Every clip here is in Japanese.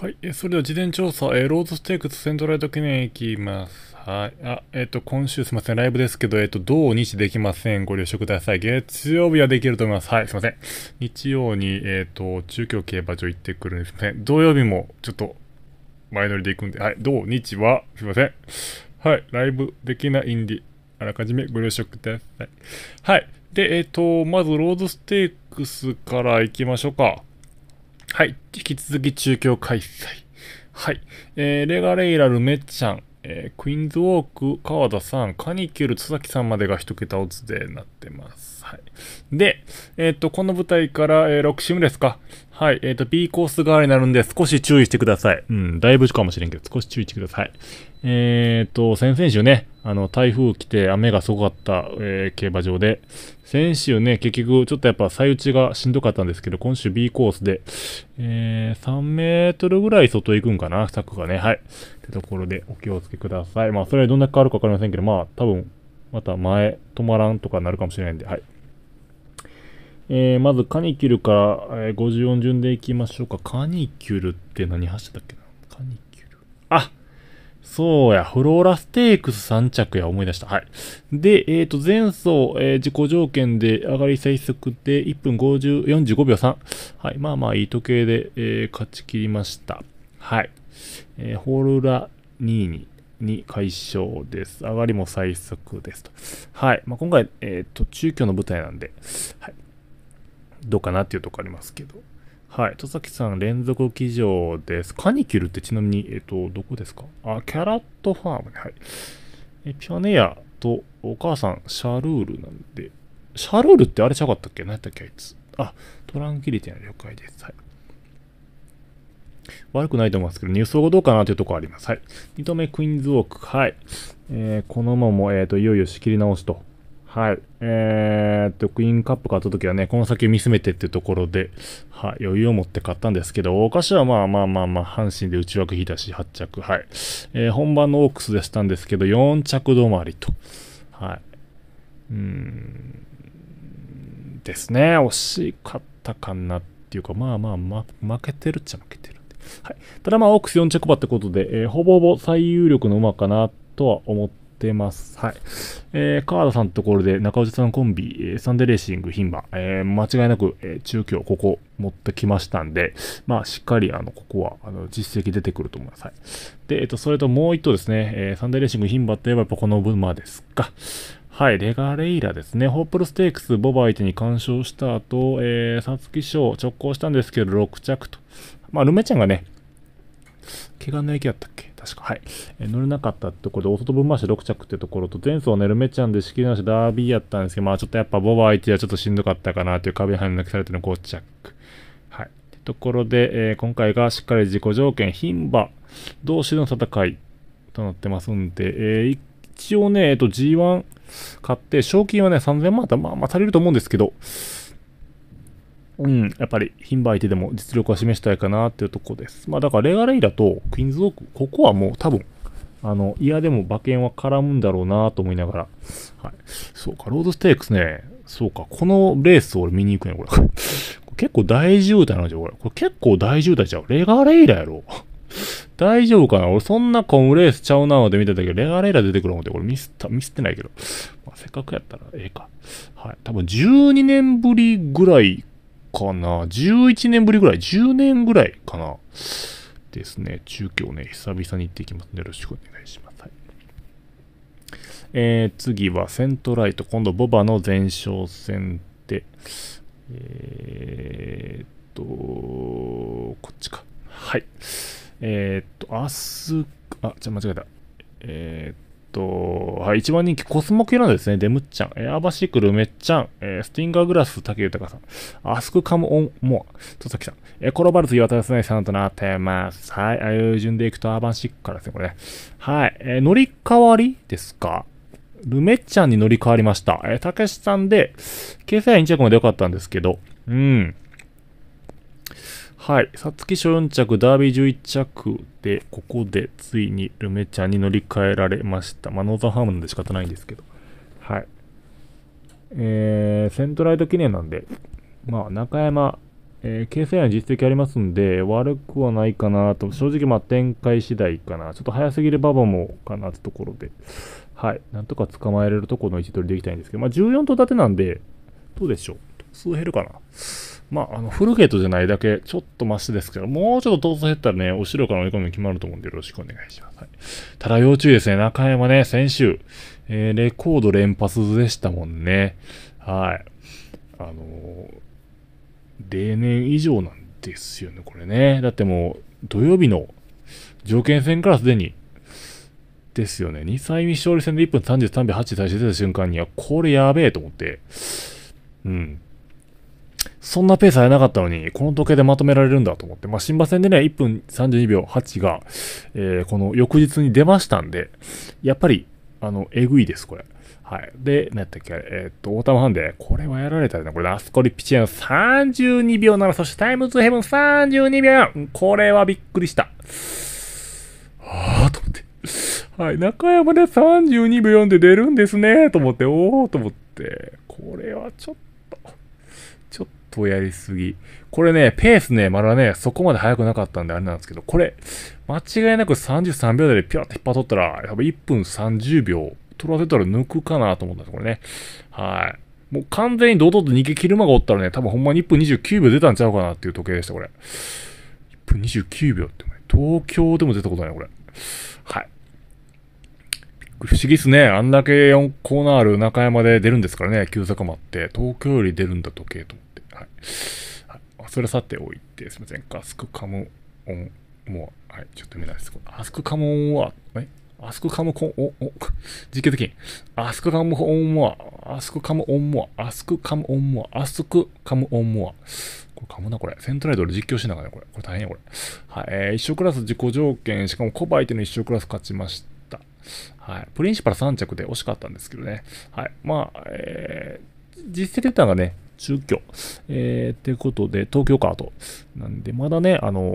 はい。えそれでは事前調査、えーロードステークスセントライト記念いきます。はい。あ、えっ、と、今週すいません。ライブですけど、えっ、と、土日できません。ご了承ください。月曜日はできると思います。はい。すいません。日曜に、えっ、と、中京競馬場行ってくるんですね。土曜日も、ちょっと、前乗りで行くんで、はい。土日は、すいません。はい。ライブできないんで、あらかじめご了承ください。はい。で、えっ、と、まず、ロードステークスから行きましょうか。はい。引き続き中京開催。はい。えー、レガレイラルメッチャン、えー、クイーンズウォーク、川田さん、カニキュール、津崎さんまでが一桁オツでなってます。はい。で、えっ、と、この舞台から、えー、6チームですかはい。えっ、と、B コース側になるんで少し注意してください。うん、だいぶかもしれんけど、少し注意してください。えっ、と、先々週ね、あの、台風来て雨がすごかった、えー競馬場で、先週ね、結局、ちょっとやっぱ、最打ちがしんどかったんですけど、今週 B コースで、えー、3メートルぐらい外行くんかな、柵がね。はい。ってところでお気をつけください。まあ、それはどんだけ変わるかわかりませんけど、まあ、多分、また前、止まらんとかなるかもしれないんで、はい。えー、まず、カニキュルから、えー、54順でいきましょうか。カニキュルって何走ってたっけな？カニキュル。あそうや、フローラステークス3着や、思い出した。はい。で、えっ、と、前走、えー自己条件で上がり最速で1分50 45秒3。はい。まあまあ、いい時計で、えー勝ち切りました。はい。えーホールラ2位に、に快勝です。上がりも最速ですと。はい。まあ、今回、えっ、と、中京の舞台なんで、はい。どうかなっていうとこありますけど。はい。戸崎さん、連続騎乗です。カニキュルってちなみに、えっ、と、どこですか？あ、キャラットファームね。はい。え、ピアネアとお母さん、シャルールなんで、シャルールってあれちゃうかったっけ？何やったっけあいつ。あ、トランキリティの了解です。はい。悪くないと思いますけど、入走後どうかなというところあります。はい。2度目、クイーンズウォーク。はい。えー、この馬も、えっ、と、いよいよ仕切り直しと。はい。えーっと、クイーンカップ勝った時はね、この先見つめてっていうところで、はい、余裕を持って勝ったんですけど、大柏はまあまあまあまあ、阪神で内枠引いたし、8着、はい。えー本番のオークスでしたんですけど、4着止まりと。はい。うーん、ですね。惜しかったかなっていうか、まあまあ、ま、負けてるっちゃ負けてる。はい。ただまあ、オークス4着馬ってことで、えーほぼほぼ最有力の馬かなとは思ってます。はい。えー、川田さんのところで中内さんコンビ、えーサンデーレーシング牝馬、えー間違いなく、えー中京ここ持ってきましたんで、まあしっかりあの、ここはあの実績出てくると思います。はい。で、えっ、と、それともう一頭ですね、えーサンデーレーシング牝馬といえばやっぱこの馬ですか。はい、レガレイラですね。ホップルステークス、ボバ相手に完勝した後、えー、皐月賞直行したんですけど、6着と。まあ、ルメちゃんがね、怪我の影響やったっけ確か。はい。え乗れなかったってところで、お外分回し6着ってところと、前走ね、ルメちゃんで仕切り直しダービーやったんですけど、まあちょっとやっぱボバ相手はちょっとしんどかったかなという壁半抜きされての5着。はい。ってところで、えー今回がしっかり自己条件、牝馬同士の戦いとなってますんで、えー一応ね、えっと G1 買って、賞金はね、3000万あったらまあまあ足りると思うんですけど、うん、やっぱり、牝馬相手でも実力は示したいかなっていうとこです。まあだから、レガレイラとクイーンズウォーク、ここはもう多分、あの、嫌でも馬券は絡むんだろうなと思いながら、はい。そうか、ロードステークスね、そうか、このレース俺見に行くんや、これ。こ れ結構大渋滞なんじゃん、これ。これ結構大渋滞ちゃう。レガレイラやろ。大丈夫かな？俺そんなコムレースちゃうなので見てたけど、レガレイラ出てくる思って、これミスった、ミスってないけど。まあ、せっかくやったらええか。はい。多分12年ぶりぐらいかな。11年ぶりぐらい。10年ぐらいかな。ですね。中京ね、久々に行っていきますので、よろしくお願いします。はい。えー、次はセントライト。今度、ボバの前哨戦で、えーっと、こっちか。はい。えーっと、明日、あ、じゃ間違えた。えーっと、とはい、一番人気コスモ系なんですね。デムッチャン、エアバシクル、メッチャン、えースティンガーグラス、竹豊さん、アスクカムオンモア、戸崎さん、えーコロバルツ岩田康成さんとなってます。はい、ああいう順でいくとアーバンシックからですね、これ。はい、えー乗り換わりですか？ルメッチャンに乗り換わりました。えー、たけしさんで、掲載2着まで良かったんですけど、うん。はい。皐月賞4着、ダービー11着で、ここでついにルメちゃんに乗り換えられました。まあ、ノーザンハームなんで仕方ないんですけど。はい。えー、セントライト記念なんで、まあ、中山えー、形成の実績ありますんで、悪くはないかなと、正直まあ展開次第かな。ちょっと早すぎるババもかなってところで、はい。なんとか捕まえれるとこの位置取りでいきたいんですけど、まあ14頭立てなんで、どうでしょう数減るかなまあ、あの、フルゲートじゃないだけ、ちょっとマシですけど、もうちょっと頭数減ったらね、後ろから追い込み決まると思うんで、よろしくお願いします。はい、ただ、要注意ですね。中山ね、先週、えー、レコード連発でしたもんね。はい。あのー、例年以上なんですよね、これね。だってもう、土曜日の条件戦からすでに、ですよね。2歳未勝利戦で1分33秒8対して出た瞬間には、これやべえと思って、うん。そんなペースはなかったのに、この時計でまとめられるんだと思って、まあ、新馬戦でね、1分32秒8が、えー、この翌日に出ましたんで、やっぱり、あの、えぐいです、これ。はい。で、何やったっけ、えー、っと、オータムハンデ、これはやられたよね。これ、アスコリピチアの32秒7、そしてタイムズヘブン32秒。これはびっくりした。はぁと思って。はい。中山で32秒4で出るんですね。と思って、おーと思って。これはちょっと、とやりすぎ。これね、ペースね、まだね、そこまで速くなかったんであれなんですけど、これ、間違いなく33秒台でピュッて引っ張っとったら、やっぱ1分30秒取らせたら抜くかなと思ったんです、これね。はい。もう完全に堂々と逃げ切る馬がおったらね、多分ほんまに1分29秒出たんちゃうかなっていう時計でした、これ。1分29秒って、東京でも出たことない、これ。はい。不思議っすね。あんだけ4コーナーある中山で出るんですからね、急坂もあって、東京より出るんだ時計と思って。はい。はい、それさておいて、すみません。アスクカムオン、もう、はい、ちょっと見ないです。アスクカムオンは、え？アスクカムコン、お、お、実況的に。アスクカムオンモア、アスクカムオンモア、アスクカムオンモア、アスクカムオンモア。これ噛むな、これ。セントライドで実況しながらね、これ。これ大変や、これ。はい、えー、一生クラス自己条件、しかもコバイテの一生クラス勝ちました。はい。プリンシパル3着で惜しかったんですけどね。はい。まあ、えー、実績出たのがね、中京。えー、ってことで、東京カート。なんで、まだね、あの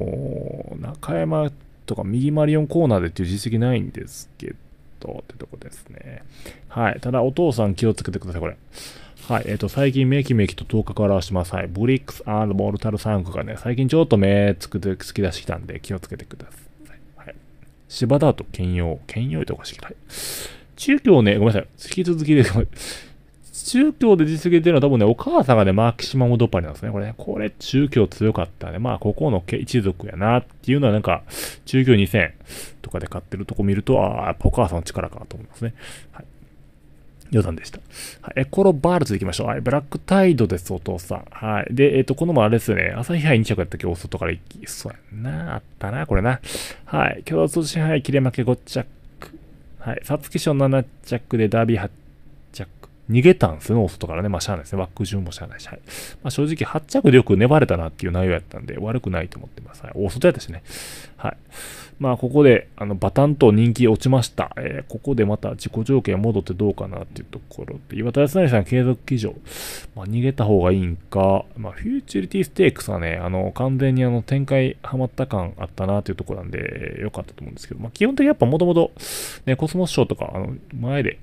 ー、中山とか右マリオンコーナーでっていう実績ないんですけど、ってとこですね。はい。ただ、お父さん気をつけてください、これ。はい。えっ、ー、と、最近めきめきと10日からします。はい。ブリックスモルタル3区がね、最近ちょっと目つくつき出してきたんで気をつけてください。はい芝田と兼用。兼用っておかしい。はい。中京ね、ごめんなさい。引き続きで、中京で実現っていうのは多分ね、お母さんがね、マーキシマムドパリなんですね。これね、これ中京強かったね。まあ、ここの一族やなっていうのはなんか、中京2000とかで買ってるとこ見ると、ああ、やっぱお母さんの力かと思いますね。はい。余談でした。はい、エコロバールズ行きましょう。はい、ブラックタイドです、お父さん。はい。で、えっ、ー、と、このもあれですよね。朝日杯2着やったっけ、お外から行き。そうやな。あったな、これな。はい。共同支配切れ負け5着。はい。皐月賞7着でダービー8着。逃げたんですよね、お外からね。まあ、しゃあないですね。ワック順もしゃあないし。はい。まあ、正直8着でよく粘れたなっていう内容やったんで、悪くないと思ってます。はい。大外やったしね。はい。まあ、ここで、あの、バタンと人気落ちました。えー、ここでまた自己条件戻ってどうかなっていうところで、岩田康成さん継続騎乗、まあ、逃げた方がいいんか、まあ、フューチュリティステークスはね、あの、完全にあの、展開ハマった感あったなっていうところなんで、良かったと思うんですけど、まあ、基本的にやっぱもともと、ね、コスモス賞とか、あの、前で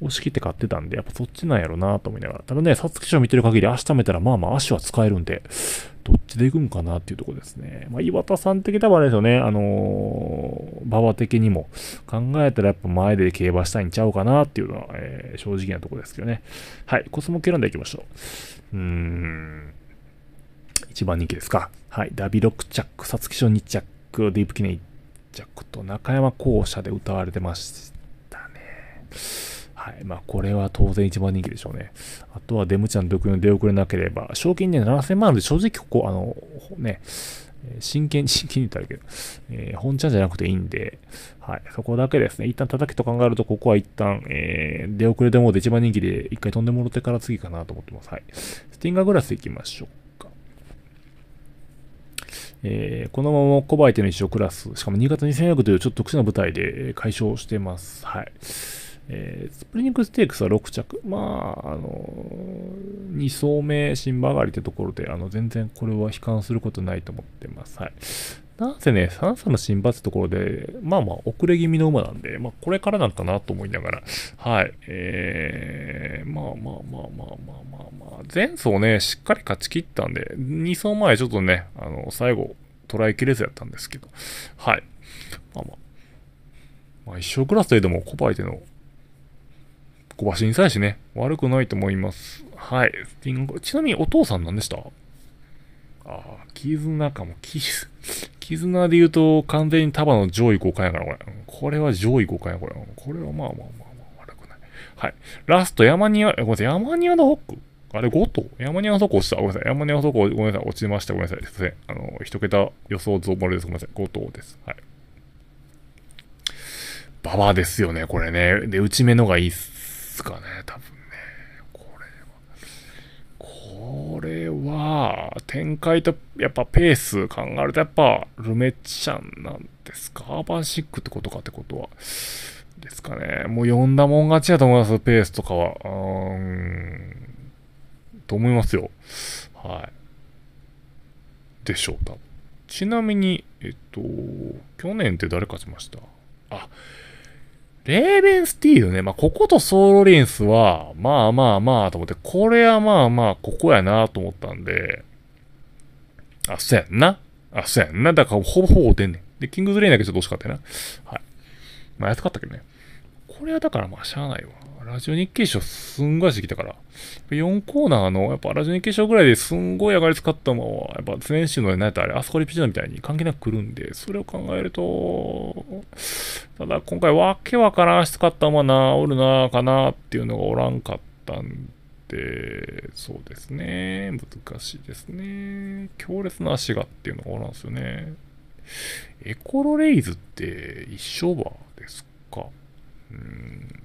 押し切って買ってたんで、やっぱそっちなんやろなと思いながら、ただね、皐月賞見てる限り足貯めたら、まあまあ足は使えるんで、どっちで行くんかなっていうとこですね。まあ、岩田さん的にはあれですよね、あのー、馬場的にも考えたらやっぱ前で競馬したいんちゃうかなっていうのは、えー、正直なとこですけどね。はい、コスモ選んでいきましょう。うーん、一番人気ですか。はい、ダビ6着、皐月賞2着、ディープ記念1着と中山校舎で歌われてましたね。はい。まあ、これは当然一番人気でしょうね。あとはデムちゃん独自の出遅れなければ、賞金ね、7000万で、正直ここ、あの、ね、真剣、真剣に言ったらいいけど、えー、本ちゃんじゃなくていいんで、はい。そこだけですね。一旦叩きと考えると、ここは一旦、えー、出遅れでもで一番人気で一回飛んでもろてから次かなと思ってます。はい。スティンガーグラス行きましょうか。えー、このままコバイテの一生クラス、しかも新潟2400というちょっと特殊な舞台で解消してます。はい。えー、スプリングステークスは6着。まあ、あのー、2走目、新馬上がりってところで、あの、全然これは悲観することないと思ってます。はい。なんせね、3歳の新馬ってところで、まあまあ遅れ気味の馬なんで、まあこれからなんかなと思いながら、はい、えー、まあまあまあまあまあまあまあ、前走ね、しっかり勝ち切ったんで、2走前ちょっとね、あの、最後、捉えきれずやったんですけど、はい。まあまあ、まあ一生クラスででもコバイでの小橋に際しね、悪くないと思います。はい。ちなみにお父さん何でした？ああ、絆かも。絆で言うと完全に束の上位互換やから、これ。これは上位互換や、これ。これはまあまあまあまあ悪くない。はい。ラスト、山庭、ごめんなさい、山庭のホック？あれ5頭山庭のとこ落ちた？ごめんなさい。山庭のとこ、ごめんなさい。落ちました。ごめんなさい。すいません。あの、一桁予想増漏れです。ごめんなさい。5頭です。はい。ババですよね、これね。で、内目のがいいっすすかね、多分ね。これは。これは、展開と、やっぱペース考えると、やっぱ、ルメちゃんなんですか？アーバンシックってことかってことは。ですかね。もう読んだもん勝ちやと思います、ペースとかは。うーん。と思いますよ。はい。でしょう、多分。ちなみに、えっと、去年って誰勝ちました？あ、レーベンスティールね。まあ、こことソーロリンスは、まあまあまあと思って、これはまあまあ、ここやなと思ったんで、あ、そうやんな。あ、そうやんな。だから、ほぼほぼ出んねん。で、キングズレインだけちょっと惜しかったよな。はい。まあ、安かったけどね。これはだからまあ、しゃあないわ。ラジオ日経賞すんごいしてきたから。4コーナーの、やっぱラジオ日経賞ぐらいですんごい上がり使ったもんは、やっぱ前週の何やったらあれ、あそこリピチャーみたいに関係なく来るんで、それを考えると、ただ今回わけわからんし使ったまま治るなかなっていうのがおらんかったんで、そうですね。難しいですね。強烈な足がっていうのがおらんすよね。エコロレイズって一生馬ですか？うん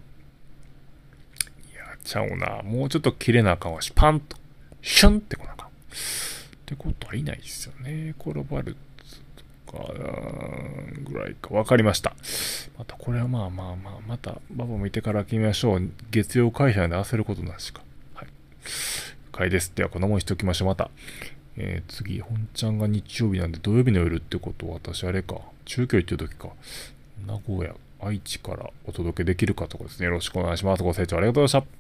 ちゃうな。もうちょっと綺麗な顔し、パンと、シュンってこなあかん。ってことはいないですよね。コロバルツとか、ぐらいか。わかりました。また、これはまあまあまあ、また、ババ見てから決めましょう。月曜会社で焦ることなしか。はい。かいです。では、このもんしておきましょう。また。えー、次、本ちゃんが日曜日なんで土曜日の夜ってことは私あれか。中京行ってる時か。名古屋、愛知からお届けできるかとこですね。よろしくお願いします。ご清聴ありがとうございました。